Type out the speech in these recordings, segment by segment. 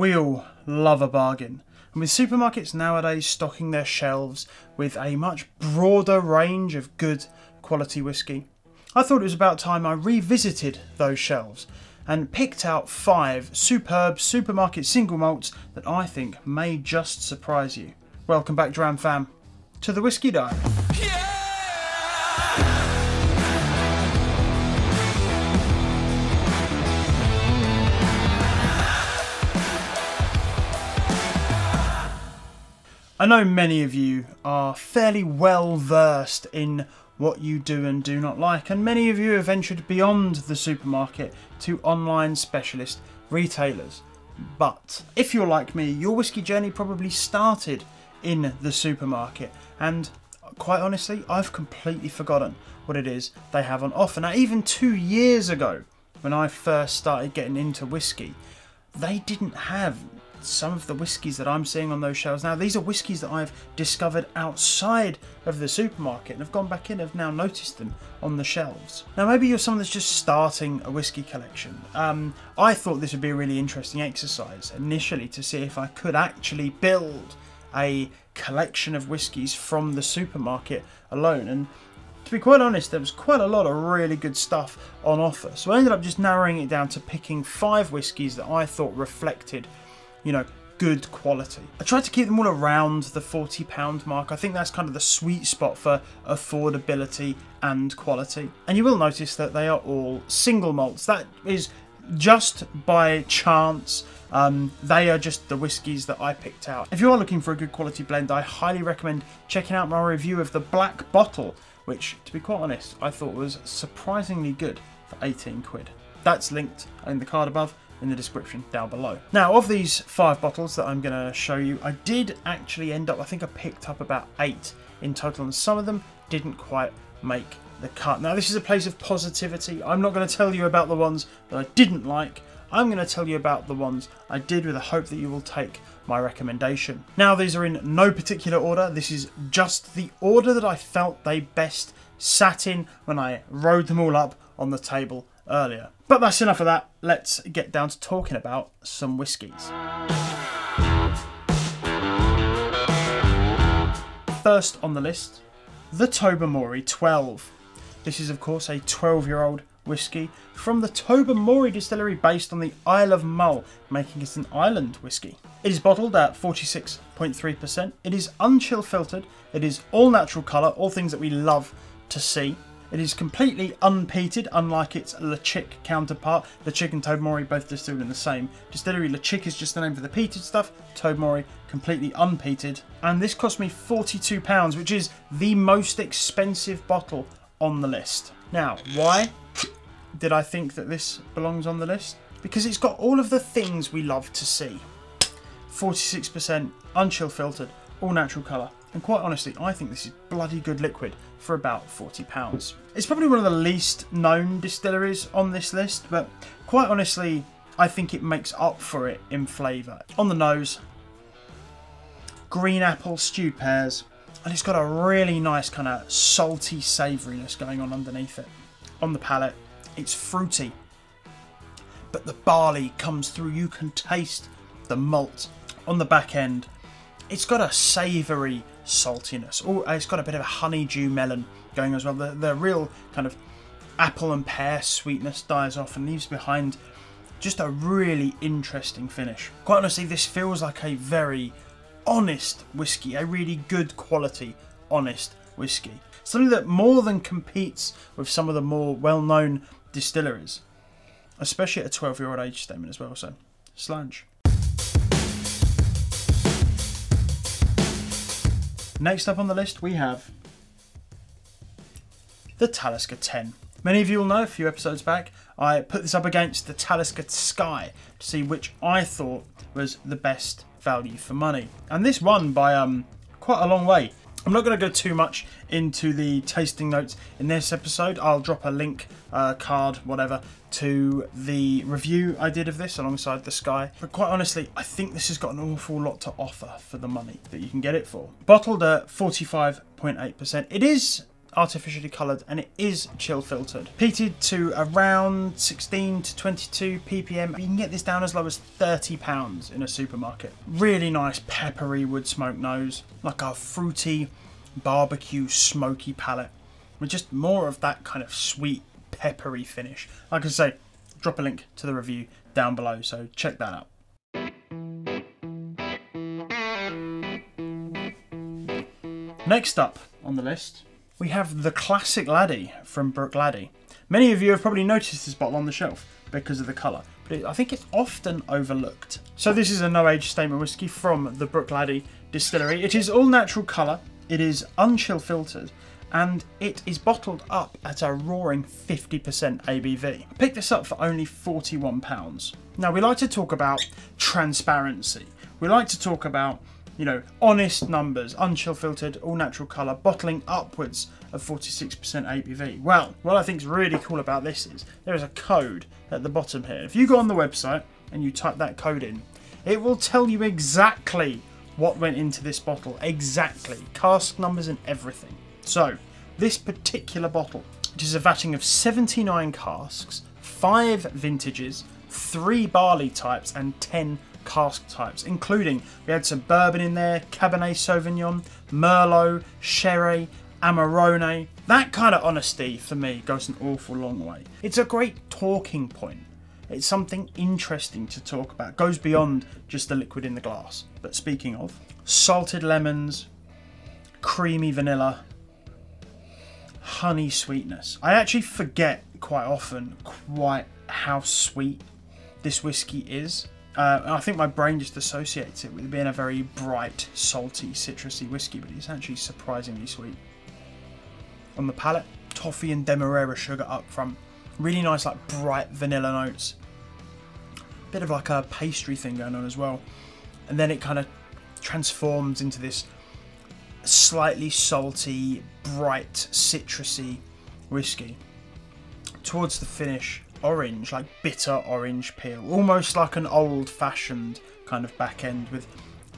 We all love a bargain. And with supermarkets nowadays stocking their shelves with a much broader range of good quality whisky, I thought it was about time I revisited those shelves and picked out five superb supermarket single malts that I think may just surprise you. Welcome back, Dram fam, to the Whiskey Diary. I know many of you are fairly well versed in what you do and do not like, and many of you have ventured beyond the supermarket to online specialist retailers. But if you're like me, your whiskey journey probably started in the supermarket, and quite honestly, I've completely forgotten what it is they have on offer. Now, even two years ago, when I first started getting into whiskey, they didn't have some of the whiskies that I'm seeing on those shelves now. These are whiskies that I've discovered outside of the supermarket and have gone back in, have now noticed them on the shelves. Now, maybe you're someone that's just starting a whiskey collection. Um, I thought this would be a really interesting exercise initially to see if I could actually build a collection of whiskies from the supermarket alone. And to be quite honest, there was quite a lot of really good stuff on offer. So I ended up just narrowing it down to picking five whiskies that I thought reflected you know, good quality. I try to keep them all around the £40 mark. I think that's kind of the sweet spot for affordability and quality. And you will notice that they are all single malts. That is just by chance. Um, they are just the whiskies that I picked out. If you are looking for a good quality blend, I highly recommend checking out my review of the Black Bottle, which, to be quite honest, I thought was surprisingly good for 18 quid. That's linked in the card above in the description down below. Now, of these five bottles that I'm going to show you, I did actually end up, I think I picked up about eight in total, and some of them didn't quite make the cut. Now, this is a place of positivity. I'm not going to tell you about the ones that I didn't like. I'm going to tell you about the ones I did with the hope that you will take my recommendation. Now, these are in no particular order. This is just the order that I felt they best sat in when I rode them all up on the table earlier. But that's enough of that. Let's get down to talking about some whiskies. First on the list, the Tobermory 12. This is, of course, a 12 year old whisky from the Tobermory distillery based on the Isle of Mull, making it an island whisky. It is bottled at 46.3%. It is unchill filtered. It is all natural colour, all things that we love to see. It is completely unpeated, unlike its Ledaig counterpart. Ledaig and Tobermory both distilled in the same distillery. Ledaig is just the name for the peated stuff. Tobermory completely unpeated. And this cost me £42, which is the most expensive bottle on the list. Now, why did I think that this belongs on the list? Because it's got all of the things we love to see. 46% unchill filtered, all natural colour. And quite honestly, I think this is bloody good liquid for about £40. It's probably one of the least known distilleries on this list, but quite honestly, I think it makes up for it in flavour. On the nose, green apple stewed pears, and it's got a really nice kind of salty savouriness going on underneath it. On the palate, it's fruity, but the barley comes through. You can taste the malt. On the back end, it's got a savoury saltiness. Oh, uh, it's got a bit of a honeydew melon going as well. The, the real kind of apple and pear sweetness dies off and leaves behind just a really interesting finish. Quite honestly, this feels like a very honest whiskey, a really good quality, honest whiskey. Something that more than competes with some of the more well-known distilleries, especially at a 12-year-old age statement as well. So, Slàinte. Next up on the list we have the Talisker 10. Many of you will know a few episodes back I put this up against the Talisker Skye to see which I thought was the best value for money. And this won by um, quite a long way. I'm not going to go too much into the tasting notes in this episode. I'll drop a link, uh, card, whatever, to the review I did of this alongside the Skye. But quite honestly, I think this has got an awful lot to offer for the money that you can get it for. Bottled at 45.8%. It is artificially coloured and it is chill filtered. Peated to around 16 to 22 ppm. You can get this down as low as 30 pounds in a supermarket. Really nice peppery wood smoke nose, like a fruity barbecue smoky palate with just more of that kind of sweet peppery finish. Like I say, drop a link to the review down below, so check that out. Next up on the list, we have the classic Laddie from Bruichladdich. Many of you have probably noticed this bottle on the shelf because of the colour, but it, I think it's often overlooked. So this is a no age statement whisky from the Bruichladdich distillery. It is all natural colour, it is unchill filtered, and it is bottled up at a roaring 50% ABV. I picked this up for only £41. Now we like to talk about transparency. We like to talk about you know, honest numbers, unchill filtered, all natural colour, bottling upwards of 46% ABV. Well, what I think is really cool about this is there is a code at the bottom here. If you go on the website and you type that code in, it will tell you exactly what went into this bottle, exactly, cask numbers and everything. So, this particular bottle, which is a vatting of 79 casks, 5 vintages, 3 barley types and 10 cask types, including we had some bourbon in there, Cabernet Sauvignon, Merlot, Sherry, Amarone. That kind of honesty for me goes an awful long way. It's a great talking point. It's something interesting to talk about. It goes beyond just the liquid in the glass. But speaking of, salted lemons, creamy vanilla, honey sweetness. I actually forget quite often quite how sweet this whiskey is. Uh, I think my brain just associates it with being a very bright, salty, citrusy whiskey, but it's actually surprisingly sweet. On the palate, toffee and demerara sugar up front. Really nice, like bright vanilla notes. Bit of like a pastry thing going on as well. And then it kind of transforms into this slightly salty, bright, citrusy whiskey. Towards the finish, orange, like bitter orange peel, almost like an old-fashioned kind of back end with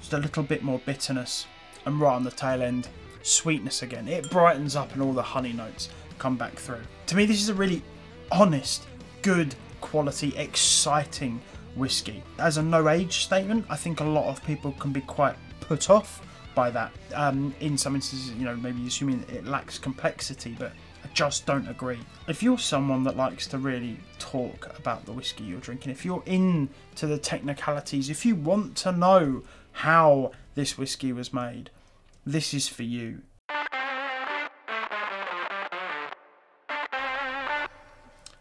just a little bit more bitterness, and right on the tail end, sweetness again. It brightens up and all the honey notes come back through. To me, this is a really honest, good quality, exciting whiskey. As a no age statement, I think a lot of people can be quite put off by that. Um, in some instances, you know, maybe assuming it lacks complexity, but I just don't agree. If you're someone that likes to really talk about the whiskey you're drinking, if you're into the technicalities, if you want to know how this whiskey was made, this is for you.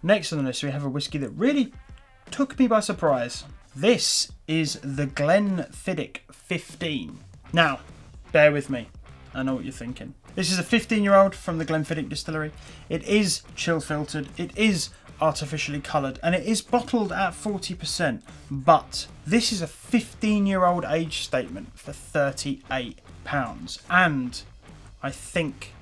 Next on the list, we have a whiskey that really took me by surprise. This is the Glenfiddich 15. Now, bear with me. I know what you're thinking. This is a 15 year old from the Glenfiddich distillery. It is chill filtered, it is artificially coloured, and it is bottled at 40%. But this is a 15 year old age statement for £38. And I think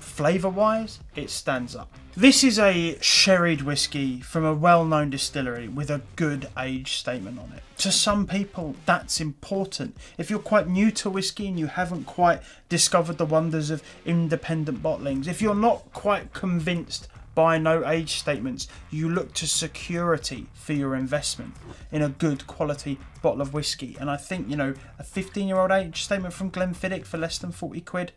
flavour wise, it stands up. This is a sherried whiskey from a well known distillery with a good age statement on it. To some people, that's important. If you're quite new to whiskey and you haven't quite discovered the wonders of independent bottlings, if you're not quite convinced by no age statements, you look to security for your investment in a good quality bottle of whiskey. And I think, you know, a 15 year old age statement from Glenfiddich for less than 40 quid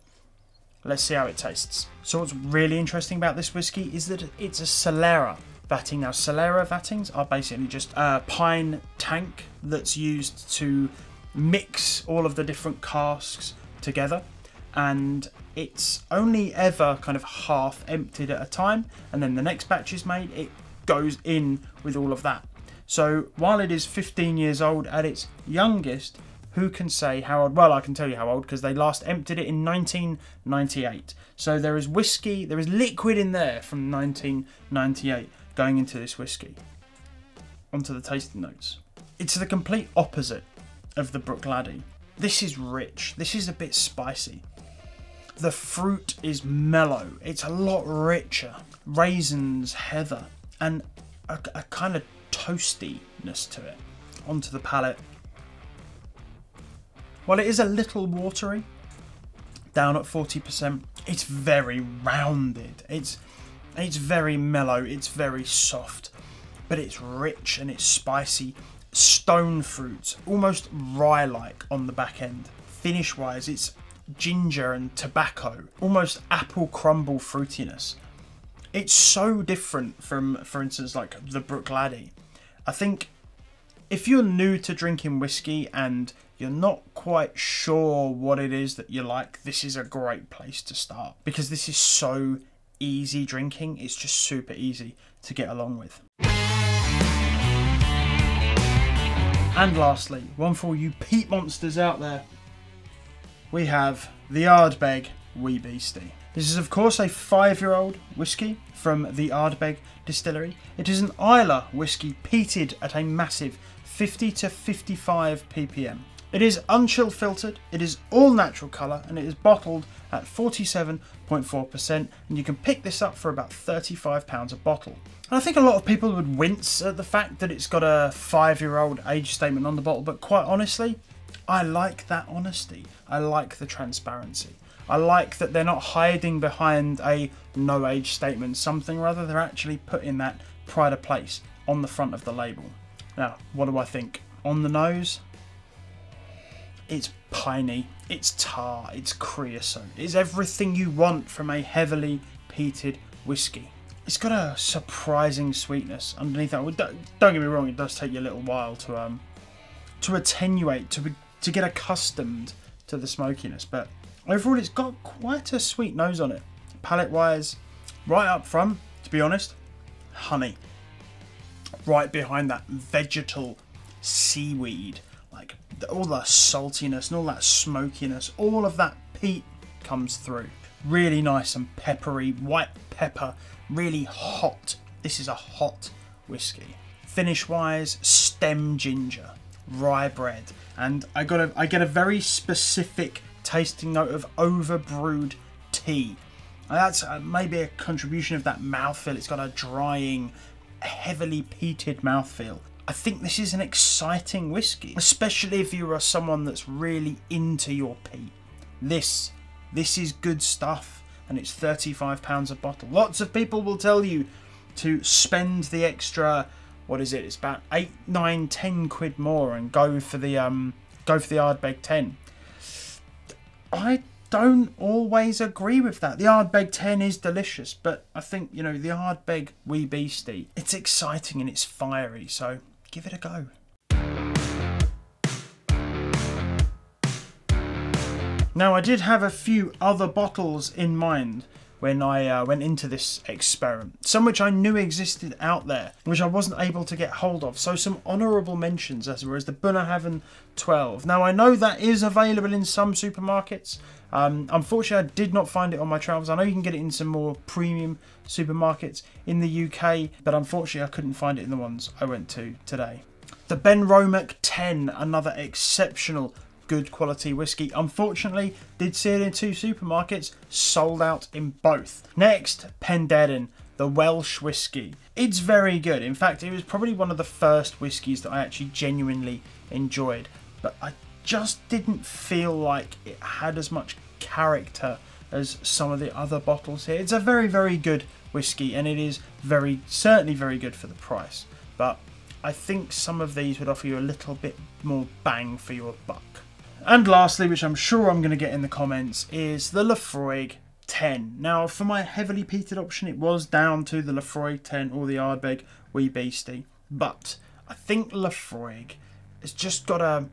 Let's see how it tastes. So what's really interesting about this whiskey is that it's a Solera vatting. Now Solera vattings are basically just a pine tank that's used to mix all of the different casks together and it's only ever kind of half emptied at a time and then the next batch is made it goes in with all of that so while it is 15 years old at its youngest who can say how old? Well, I can tell you how old because they last emptied it in 1998. So there is whiskey, there is liquid in there from 1998 going into this whiskey. Onto the tasting notes. It's the complete opposite of the Bruichladdich. This is rich. This is a bit spicy. The fruit is mellow. It's a lot richer. Raisins, heather, and a, a kind of toastiness to it. Onto the palate. While it is a little watery, down at 40%. It's very rounded. It's it's very mellow, it's very soft, but it's rich and it's spicy. Stone fruits, almost rye-like on the back end. Finish-wise, it's ginger and tobacco, almost apple crumble fruitiness. It's so different from, for instance, like the Bruichladdich. I think if you're new to drinking whiskey and you're not quite sure what it is that you like, this is a great place to start because this is so easy drinking. It's just super easy to get along with. And lastly, one for you peat monsters out there, we have the Ardbeg Wee Beastie. This is of course a five-year-old whisky from the Ardbeg distillery. It is an Islay whisky peated at a massive 50 to 55 ppm. It is unchill filtered, it is all natural colour and it is bottled at 47.4% and you can pick this up for about £35 a bottle. And I think a lot of people would wince at the fact that it's got a five year old age statement on the bottle, but quite honestly, I like that honesty. I like the transparency. I like that they're not hiding behind a no age statement, something rather they're actually putting that pride of place on the front of the label. Now, what do I think? On the nose, it's piney, it's tar, it's creosote. It's everything you want from a heavily peated whiskey. It's got a surprising sweetness underneath that. Don't get me wrong, it does take you a little while to um to attenuate, to to get accustomed to the smokiness, but overall it's got quite a sweet nose on it. Palate wise, right up front, to be honest, honey. Right behind that vegetal seaweed all the saltiness and all that smokiness, all of that peat comes through. Really nice and peppery, white pepper, really hot. This is a hot whiskey. Finish wise, stem ginger, rye bread, and I got a I get a very specific tasting note of overbrewed tea. And that's uh, maybe a contribution of that mouthfeel. It's got a drying, heavily peated mouthfeel. I think this is an exciting whiskey, especially if you are someone that's really into your peat. This, this is good stuff, and it's £35 a bottle. Lots of people will tell you to spend the extra, what is it? It's about eight, nine, ten quid more, and go for the um, go for the Ardbeg 10. I don't always agree with that. The Ardbeg 10 is delicious, but I think, you know, the Ardbeg Wee Beastie, it's exciting and it's fiery, so give it a go. Now I did have a few other bottles in mind when I uh, went into this experiment. Some which I knew existed out there, which I wasn't able to get hold of. So some honourable mentions as well as the Bunnahabhain 12. Now I know that is available in some supermarkets. Um, unfortunately, I did not find it on my travels. I know you can get it in some more premium supermarkets in the UK, but unfortunately, I couldn't find it in the ones I went to today. The Benromach 10, another exceptional good quality whiskey. Unfortunately, did see it in two supermarkets, sold out in both. Next, Penderyn, the Welsh whiskey. It's very good. In fact, it was probably one of the first whiskies that I actually genuinely enjoyed. But I just didn't feel like it had as much character as some of the other bottles here. It's a very, very good whiskey and it is very, certainly very good for the price. But I think some of these would offer you a little bit more bang for your buck. And lastly, which I'm sure I'm going to get in the comments, is the Laphroaig 10. Now, for my heavily peated option, it was down to the Laphroaig 10 or the Ardbeg Wee Beastie. But I think Laphroaig has just got a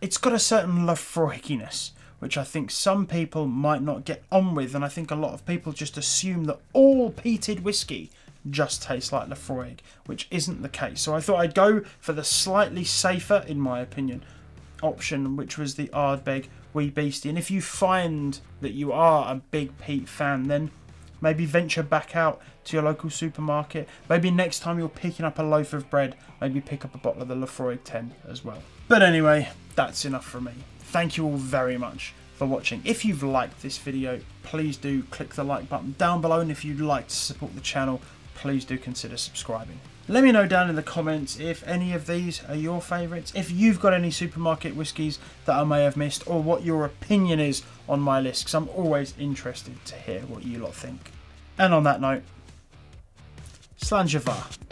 it's got a certain Laphroaiginess, which I think some people might not get on with, and I think a lot of people just assume that all peated whiskey just tastes like Laphroaig, which isn't the case. So I thought I'd go for the slightly safer, in my opinion, option, which was the Ardbeg Wee Beastie. And if you find that you are a big peat fan, then maybe venture back out to your local supermarket. Maybe next time you're picking up a loaf of bread, maybe pick up a bottle of the Laphroaig 10 as well. But anyway, that's enough from me. Thank you all very much for watching. If you've liked this video, please do click the like button down below. And if you'd like to support the channel, please do consider subscribing. Let me know down in the comments if any of these are your favourites, if you've got any supermarket whiskies that I may have missed, or what your opinion is on my list, because I'm always interested to hear what you lot think. And on that note, Slàinte mhath.